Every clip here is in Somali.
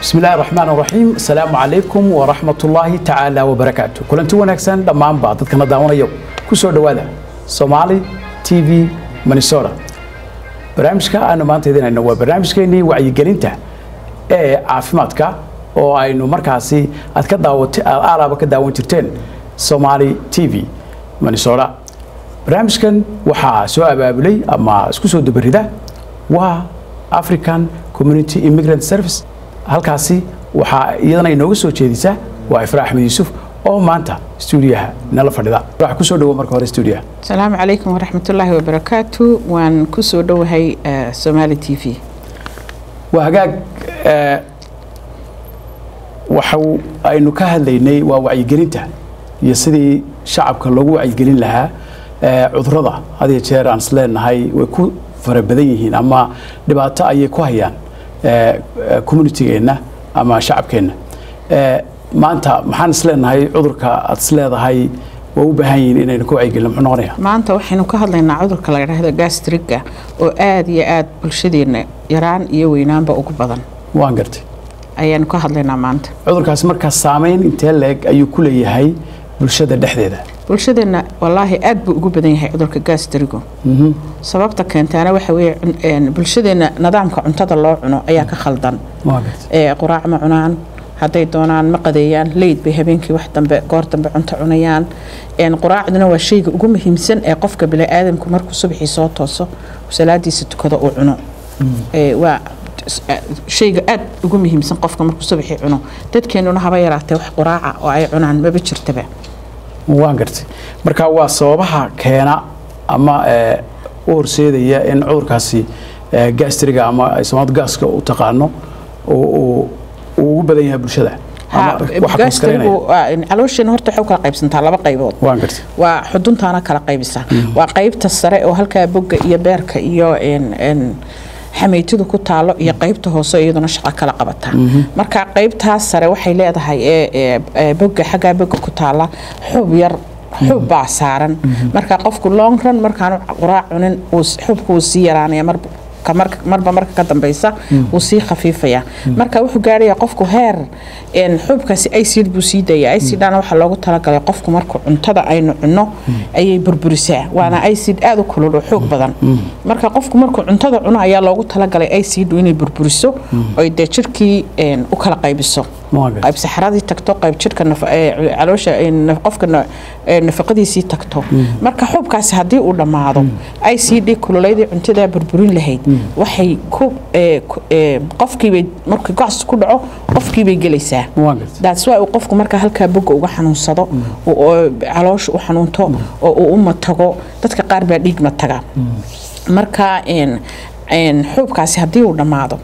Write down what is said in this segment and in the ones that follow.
bismi illaahi raxmaan raxiim asalaamu calaykum waraxmatullaahi tacaala wabarakaatu kulanti wanaagsan dhammaanba dadkana daawanayo. Ku soo dhowaada somaali t v minnesota barnaamijka aanu maanta idinayno waa barnaamijkeennii wacyigelinta ee caafimaadka oo aynu markaasi aad ka daawat aalaaba ka daawan jirteen somaali t v minnesota barnaamijkan waxaa soo abaabulay ama isku soo dabarida waa african community immigrant service halkaasi waxaa iyadana inooga soo jeedisa waa ifra axmed yuusuf oo maanta stuudiyaha nala fadhida. Waxa ku soo dhowo marka hore stuudiyaha asalaamu calaykum waraxmatullaahi wabarakaatu waan ku soo dhowahay somaali t v. Waa hagaag waxa aynu ka hadlaynay waa wacyigelinta iyo sidii shacabka loogu wacyigelin lahaa cudurrada had iyo jeer aan is leenahay way ku fara badan yihiin ama dhibaato ayay ku hayaan communitygeenna ama shacabkeenna maanta maxaan is leenahay cudurka aad is leedahay waa u baahan yihiin inaynu ka wacyigelino muxuu noqonaya maanta waxaynu ka hadlaynaa cudurka la yidhaahdo gastriga oo aada iyo aada bulshadeenna yaraan iyo weynaanba ugu badan. Waan gartay. Ayaanu ka hadlaynaa maanta. Cudurkaasi markaa saameyn intee leeg ayuu ku leeyahay bulshada dhexdeeda bulshadeenna wallaahi aad buu ugu badan yahay cudurka gastrigu sababta keentaana waxa weeye bulshadeenna nidaamka cuntada loo cuno ayaa ka khaldan. Quraac ma cunaan hadday doonaan ma qadeeyaan leyd bay habeenkii wax dambe goor dambe cunto cunayaan. Quraacduna waa shayga ugu muhiimsan ee qofka biniaadamku markuu subaxii soo tooso salaadiisa tukado uu cuno. Waa shayga aad ugu muhiimsan qofka markuu subaxii cuno. Dadkeenuna haba yaraatee wax quraaca oo ay cunaan maba jirtaba waan gartay. Marka waa sababaha keena ama u horseedaya in cudurkaasi gastriga ama soomaalida gaaska u taqaano uu ugu badan yahay bulshada. Gastrigu caloosheena horta waxay u kala qaybsantaa laba qaybood. Waa xuduntaana kala qaybisa. Waa qaybta sare oo halkaa bogga iyo beerka iyo xameytidu ku taalo iyo qaybta hoose iyaduna shaqo kala qabata marka qaybtaas sare waxay leedahay bogga xaggaa bogga ku taala xub yar xub baa saaran. Marka qofku long run markaanu quraac cunin xubku wuu sii yaraanaya marba marka ka dambeysa wuu sii khafiifaya. Marka wuxuu gaaraya qofku heer xubkaasi icid buu sii daya icidana waxaa loogu talagalay qofku markuu cuntada aynu cunno ayay burburisaa. Waana icid aada u kulul oo xoog badan. Marka qofku markuu cuntada cuno ayaa loogu talagalay icidu inay burburiso. Oy dee jirkii u kala qaybiso qayb saxaradii tagto qayb jirka caloosha qofka nafaqadiisii tagto. Marka xubkaasi haddii uu dhammaado icd kululeydii cuntadaa burburin lahayd waxay ku qofkiibay markii gocs ku dhaco qofkiibay gelaysaa. Daas waa uu qofku marka halkaa boga uga xanuunsado caloosha u xanuunto oo uu u matago dadka qaar baa dhiig mataga marka xubkaasi haddii uu dhammaado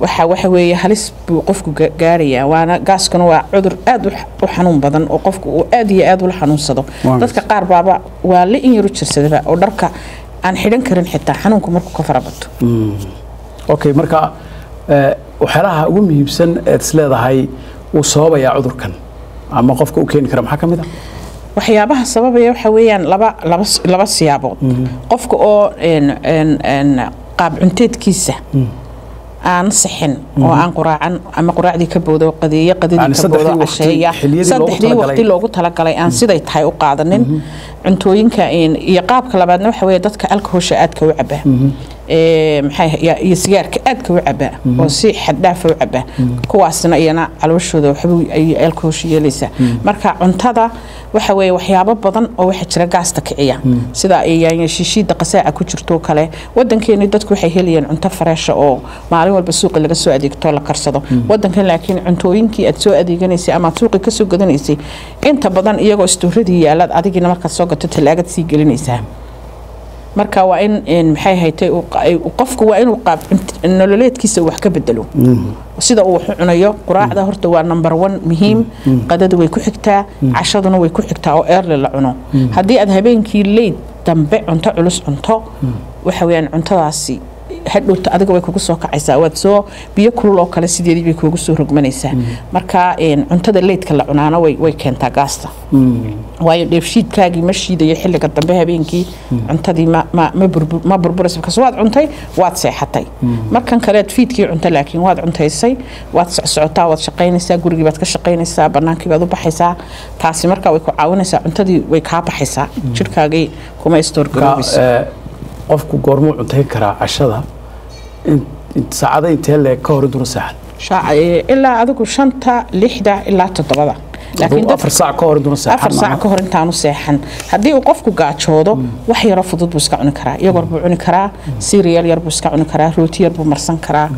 waxa waxa weeye halis buu qofku gaarayaa waana gaaskuna waa cudur aad u xanuun badan oo qofku uu aad iyo aad ula xanuunsado. Dadka qaar baaba waa la in yaru jirsadaba oo dharka aan xidhan karin xitaa xanuunku markuu ka farabato okay marka waxyaalaha ugu muhiimsan eed is leedahay uu sababayaa cudurkan ama qofka u keeni kara maxaa ka mid a waxyaabaha sababaya waxa weeyaan laba laba laba siyaabood. Qofka oo qaab cunteedkiisa aan sixin oo aan quraacan ama quraacdii ka boodo qadeeye qadadii ka boodo casheeya saddexdii waqti loogu talagalay aan siday tahay u qaadanin. Cuntooyinka iyo qaabka labaadna waxa weeye dadka alkohosha aadka u caba iyo sigaarka aadka u caba oo si xaddhaafa u caba kuwaasna iyana calooshooda waxba ay alkohosha yeelaysaa marka cuntada waxa weeye waxyaabo badan oo waxa jira gaasta kiciya. Sida shishiida qasaaca ku jirto kale wadankeeni dadku waxay helayeen cunto fareesha oo maalin walba suuqa laga soo adeegto la karsado. Wadankan laakiin cuntooyinkii aad soo adeeganaysay ama aad suuqi ka soo gadanaysay inta badan iyagoo istuuradii yaalaad adigiina markaad soo gato talaagad sii gelinaysaa marka waa in maxay haytay qofku waa inuu qaab nololeedkiisa wax ka bedelo sida uu wax u cunayo quraacda horta waa number one muhiim. Qadada way ku xigtaa cashaduna way ku xigtaa oo eerle la cuno. Haddii aad habeenkii leyd dambe cunto culus cunto. Waxa weyaan cuntadaasi hadhowta adiga way kugu soo kacaysaa. Waad soo biyo kulul oo kale sideedii bay kugu soo rogmanaysaa. Marka cuntada leydka la cunaana way keentaa gaasta. Waayo dheefshiidkaagii ma shiidayo xilliga dambe habeenkii. Cuntadii ma burburaysa markaas waad cuntay waad seexatay. Markan kaleed fiidkii cunta laakiin waad cuntaysay waad socsocotaa waad shaqaynaysaa gurigii baad ka shaqaynaysaa banaankii baad u baxaysaa. Taasi markaa way ku caawinaysaa cuntadii way kaa baxaysaa. Jirhkaagii kuma istoorgaroobayso qofku goormuu cuntayn karaa cashada saacada intee leeg ka hor intuuna seexan ilaa adigu shanta lixda ilaa toddobada. Afar saac ka hor intaanu seexan. Haddii uu qofku gaajoodo wax yaroo fudud buu iska cuni karaa. Iyagor buu cuni karaa siriyal yar buu iska cuni karaa rooti yar buu marsan karaa.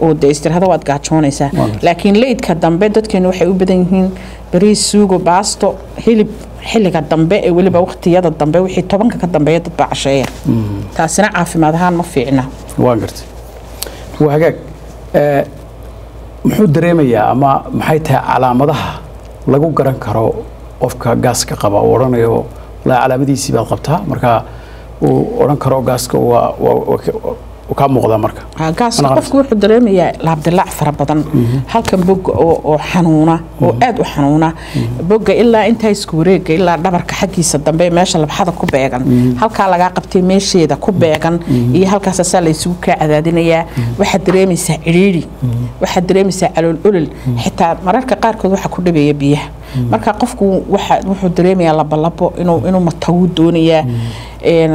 Oo dee istirahada waad gaajoonaysaa. Laakiin leydka dambe dadkeenu waxay u badan yihiin bariis suugo baasto hilib. Xilliga dambe ee weliba waqtiyada dambe wixii tobanka ka dambeeya dad baa casheeya. Taasina caafimaad ahaan ma fiicna. Waan gartay waa hagaag. Muxuu dareemayaa ama maxay tahay calaamadaha lagu garan karo qofka gaaska qaba uu odhanayo? Walaa calaamadiisii baad qabtaa? Marka uu odhan karo gaaska waa kaa muuqdaa marka qofku wuxuu dareemayaa laabdilaac fara badan. Halkan boga oo xanuuna oo aad u xanuuna. Boga ilaa intaa isku wareega ilaa dhabarka xaggiisa dambe meesha labxada ku beegan. Halkaa lagaa qabtay meesheeda ku beegan. Iyo halkaasasaa la isugu kaa cadaadinayaa waxaad dareemaysaa cidhiidhi. Waxaad dareemaysaa calool olol. Xitaa mararka qaarkood waxa ku dhabeeya biyaha. Marka qofku wuxuu dareemayaa labolabo inuu mataguu doonayaa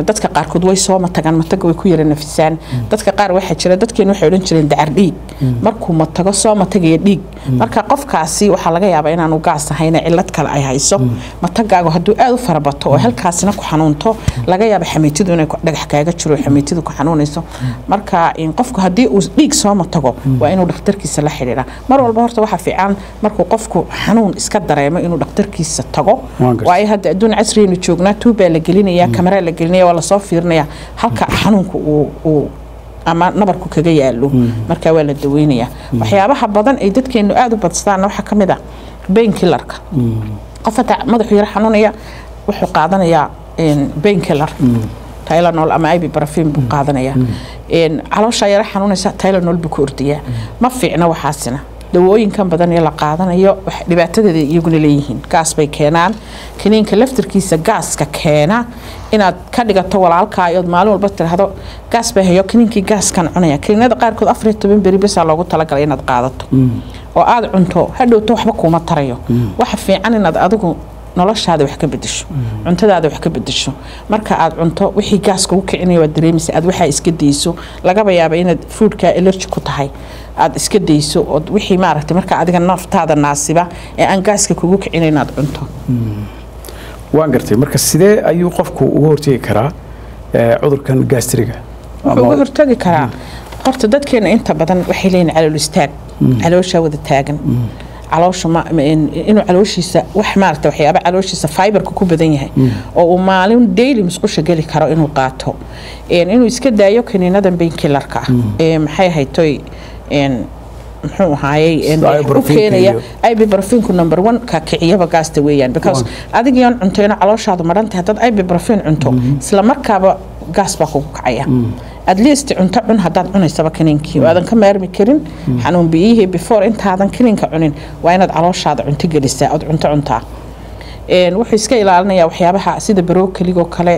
dadka qaarkood way soo matagaan mataga way ku yara nafisaan. Dadka qaar waxaa jira dadkeen waxay odhan jireen dacar dhiig. Markuu matago soo matagaya dhiig. Marka qofkaasi waxaa laga yaabaa inaanu gaas ahayna cilad kale ay hayso. Matagaagu hadduu aad u farabato oo halkaasina ku xanuunto laga yaaba xamiitidu inay dhagax kaaga jiro xamiitidu ku xanuunayso. Marka qofku haddii uu dhiig soo matago waa inuu dhakhtarkiisa la xidhiidha. Mar walba horta waxaa fiican markuu qofku xanuun iska dareemo inuu dhakhtarkiisa tago. Waayo hadda adduun casriyaynu joognaa tuubaa la gelinaya kamaraa la gelinaya waa la soo fiirinaya halka xanuunka uu ama nabarku kaga yaalo markaa waa la daweynayaa. Waxyaabaha badan ay dadkeenu aada u badstaan waxaa ka mid a bainkillarka qof hataa madaxu yaro xanuunaya wuxuu qaadanayaa bainkillar tylenol ama ibuprofen buu qaadanayaa. Caloosha yaro xanuunaysa tylenol buu ku ordayaa ma fiicna waxaasina dawooyinkan badan ee la qaadanayo dhibaatadeeda iyaguna leeyihiin. Gaas bay keenaan. Kiniinka laftarkiisa gaaska keena. Inaad ka dhigato walaalkaa ood maalin walba tiraahdo gaas baa hayo kiniinkii gaaskan cunaya. Kiniinada qaarkood afariyo toban beri bisaa loogu talagalay inaad qaadato. Oo aada cunto hadhowto waxba kuuma tarayo. Waxa fiican inaad adigu noloshaada wax ka bedesho cuntadaada wax ka bedesho marka aad cunto wixii gaaska u kicinaya waad dareemaysa aad waxaa iska dayso lagaba yaaba inaad foodka allergy ku tahay aad iska dayso ood wixii maaragtay marka adiga naftaada naasiba ee aan gaaska kugu kicin inaad cunto. Waan gartay. Marka sidee ayuu qofku uga hortegi karaa cudurkan gastriga wuxuu uga hortagi karaa. Horta dadkeena inta badan waxay leeyihiin calool istaag calooshaa wada taagan. Caloosha inuu calooshiisa wax maarata waxyaaba calooshiisa fiberka ku badan yahay. Oo uu maalin daily musqusha geli karo inuu qaato. Inuu iska daayo kaniinadan bainkillarka ah ee maxay haytoy muxuu ahaayey u keenaya ibuprofinku number one ka kiciyaba gaasta weeyaan because adigiion cuntayno calooshaadu madhantahay haddaad ibuprofin cunto isla markaaba gaas baa kugu kacaya. At least cunto cun haddaad cunaysaba kaniinkii oo aadan ka maarmi karin xanuun biyihii before intaadan kaniinka cunin waa inaad calooshaada cunto gelisaa ood cunto cuntaa. Wuxuu iska ilaalinayaa waxyaabaha sida barookeligoo kale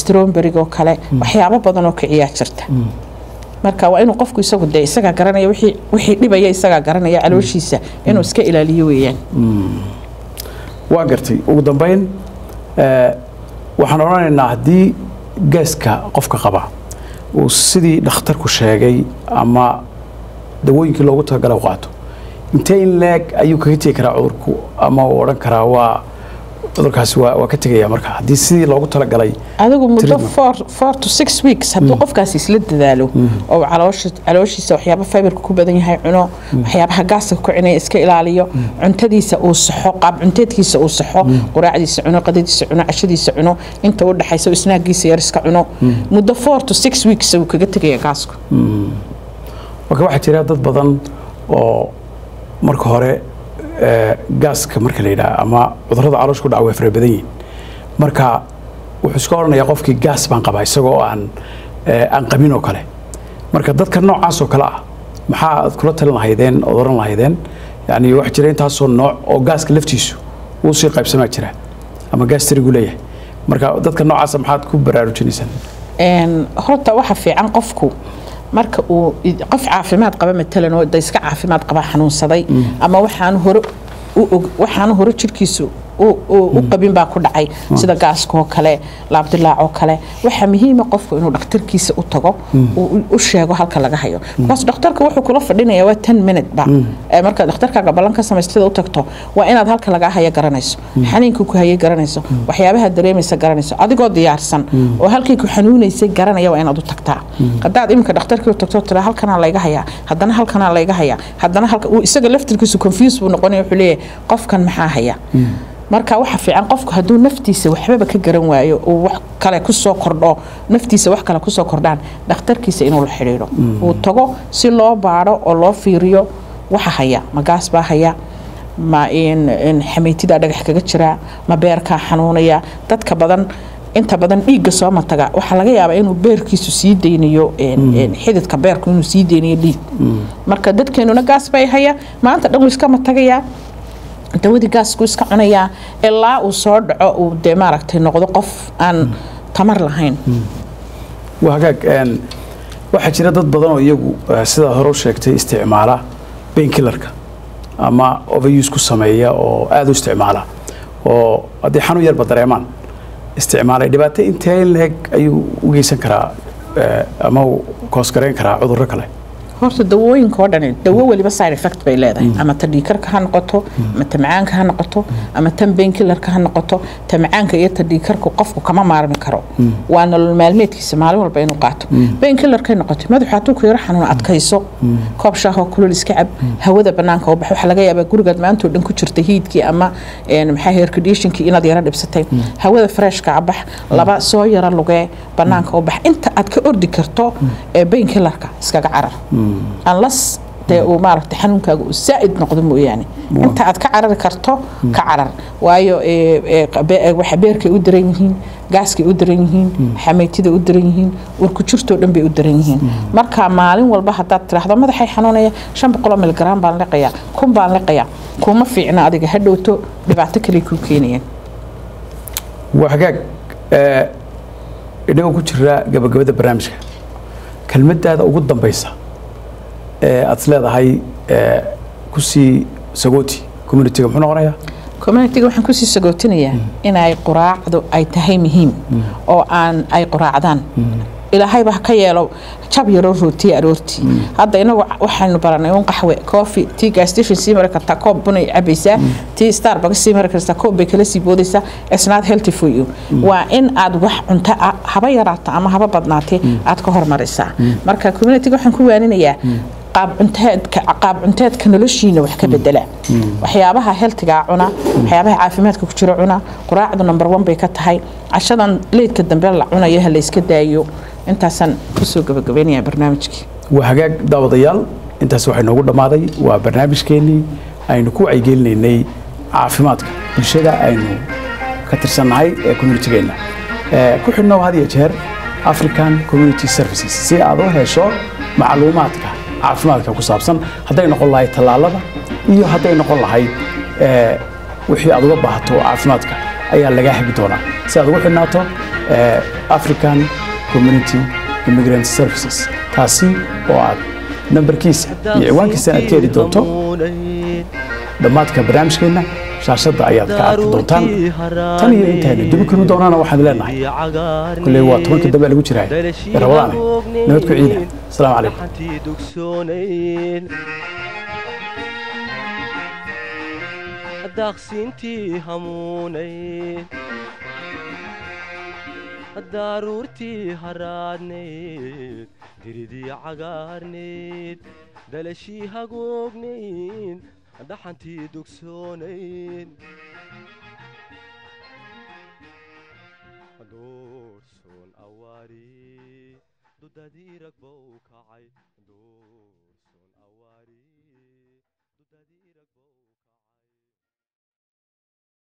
stromberigoo kale waxyaabo badan oo kiciyaa jirta marka waa inuu qofku isagu dee isagaa garanaya wixii dhibaya isagaa garanaya calooshiisa inuu iska ilaaliyo weeyaan. Waa gartay. Ugu dambeyn waxaan odhanaynaa haddii gaaska qofka qaba uu sidii dhakhtarku sheegay ama dawooyinkii loogu talagala qaato intee in leeg ayuu kaga tegi karaa cudurku ama uu odhan karaa waa cudurkaasi waa ka tegaya marka. Haddii sidii loogu talagalay adigu muddo four to six weeks hadduu qofkaasi isla dadaalo oo calooshiisa waxyaaba fiberka ku badan yahay cuno waxyaabaha gaaska ku cinaya iska ilaaliyo cuntadiisa uu saxo qaab cunteedkiisa uu saxo quraacdiisa cuno qadadiisa cuno cashadiisa cuno inta u dhaxaysa isnaagiisa yar iska cuno. Muddo four to six weeks uu kaga tegaya gaasku. Marka waxaa jira dad badan oo marka hore gaaska marka la yidhaha ama cudurrada caloosh ku dhaca way fara badan yihiin marka wuxuu iska odhanayaa qofkii gaas baan qabaa isagoo aan aan qabin oo kale. Marka dadka noocaas oo kale ah maxaa aad kula talin lahaydeen ood oran lahaydeen? Yani wax jira intaasoo nooc oo gaaska laftiisu uu sii qaybsamaa jira ama gaas tirigu leeyahay. Marka dadka noocaasa maxaad ku baraarujinaysaan horta waxa fiican qofku marka uu qof caafimaad qaba matalan oo da iska caafimaad qaba xanuunsaday ama waxaan hore u og waxaan hore jirkiisu u- qabin baa ku dhacay sida gaaska oo kale laabdilaac oo kale. Waxaa muhiima qofku inuu dhakhtarkiisa u tago u- sheego halka laga hayo. Because dhakhtarka wuxuu kula fadhinaya waa 10 minute ba. Ee, markaad dhakhtarkaaga ballan ka samaystada u tagto waa inaad halka laga haya garanayso. Xaniinka ku hayay garanayso. Waxyaabaha dareemaysa garanayso. Adigoo diyaarsan. Oo halkii ku xanuunaysay garanaya waa inaad u tagtaa. Haddaad iminka dhakhtarkii u tagto tira halkanaa layga hayaa. Haddana halkanaa layga hayaa. Uu isaga laftirkiisu confuse buu noqonaya wuxuu leeyahay qofkan maxaa haya marka waxa fiican qofku hadduu naftiisa waxbaba ka garan waayo uu wax kale ku soo kordho naftiisa wax kale ku soo kordhaan dhakhtarkiisa inuu la xidhiidho. Uu tago si loo baadho oo loo fiiriyo waxa haya ma gaas baa haya ma xameytidaa dhagax kaga jira ma beerkaa xanuunaya. Dadka badan inta badan dhiigga soo mataga waxaa laga yaabaa inuu beerkiisu sii deynayo een, een, xididka beerku inuu sii deynayo dhiig. Marka dadkeenuna gaas bay haya maanta dhan wuu iska matagayaa dawadii gaasku iska cunayaa ilaa uu soo dhaco uu dee maaragtay noqdo qof aan tamar lahayn. Hagaag waxaa jira dad badan oo iyagu eh, sidaad hore u sheegtay isticmaala bainkillarka ama overuse ku sameeya oo aada u isticmaala. Oo haddii xanuun yarba dareemaan isticmaalay. Dhibaato intee leeg ayuu u geysan karaa eh, ama uu koosgareyn karaa cudurro kale horta dawooyinka oo dhani dawo weliba side effect bay leedahay. Ama ta dhiikarka ha noqoto ama ta macaanka ha noqoto ama tan bainkillarka ha noqoto ta macaanka iyo ta dhiikarku qofku kama maarmi karo. Waa nolol maalmeedkiisa maalin walba inuu qaato. Bainkillarkay noqoto madaxu hadduu ku yaro xanuun adkayso. Koob shaah oo kulul iska cab hawada banaanka u bax waxaa laga yaabaa gurigaad maanta oo dhan ku jirta hiidkii ama maxaa conditionkii inaad yara dhibsatay. Hawada freshka bax laba soo yara lugee banaanka u bax. Inta aad ka ordi karto ee bainkillarka iskaga carar unless dee uu maaragtay xanuunkaaga uu saa'id noqdo mooyaane. Inta aad ka carari karto ka carar. Waayo waxa beerkay u daran yihiin gaaskay u daran yihiin xameytida u daran yihiin urku jirtoo dhan bay u daran yihiin. Marka maalin walba haddaad tiraahdo madaxay xanuunaya shan boqoloo milgraam baan liqayaa kun baan liqayaa. Kuma fiicna adiga ha dhowto dhibaato kale kuu keenayaan waa hagaag inagoo ku jira gabagabada barnaamijka. Kelmadaada ugu dambaysa aad is leedahay eh, ku sii sagooti communitiga muxuu noqonayaa? Communitiga waxaan ku sii sagootinayaa inay quraacdu ay tahay muhiim oo aan ay quraacdaan. Ilaahayba ha ka yeelo jab yaroo rootiye aroortii hadda inagu waxaynu baranay un qaxwe coffee tii gasstation sii mari kartaa koob bunay cabaysaa tii starbucks sii mari kartaa koob bay kala sii boodaysaa not healthy for you. Waa in aad wax cunto ah haba yaraato ama haba badnaatee aad ka hormarisaa marka communitiga waxaan ku waaninayaa qaab cunteedka noloshiina wax ka bedela. Waxyaabaha heltigaa cuna waxyaabaha caafimaadka ku jira cuna quraacdu number one bay ka tahay. Cashadan leydka dambe la cunayo ha la iska daayo. Intaasaan ku soo gabagabaynayaa barnaamijkii. Waa hagaag daawadayaal. Intaas waxay noogu dhammaaday waa barnaamijkeennii. Aynu ku wacyigelinaynay caafimaadka bulshada. Aynu ka tirsannahay ee communitygeenna ku xidhnow had iyo jeer african community services. Si aad u hesho macluumaadka caafimaadka ku saabsan hadday noqon lahayd tallaalada iyo hadday noqon lahayd eh, wixii aad uga baahato caafimaadka ayaa lagaa hagi doonaa. Si aad ugu xidhnaato eh, african community immigrant services taasi oo aad nambarkiisa iyo ciwaankiisa aad ka heli doonto. Dhammaadka barnaamijkeenna shaashadda ayaad ka arki doontaan. tan iyo intaynu dubi kari doonana waxaan leenahay. kulley waa tobankii dambe lagu jiraa ee rabadaane nabad ku ciida. Asalaamu calaykum dugsoonayn daaqsintii hamuunayn daaruurtii haraadnayd diridii cagaarnayd dalashii hagoognayn dhaxantii dugsoonayn doorsoon awaari dudadii ragbow kacay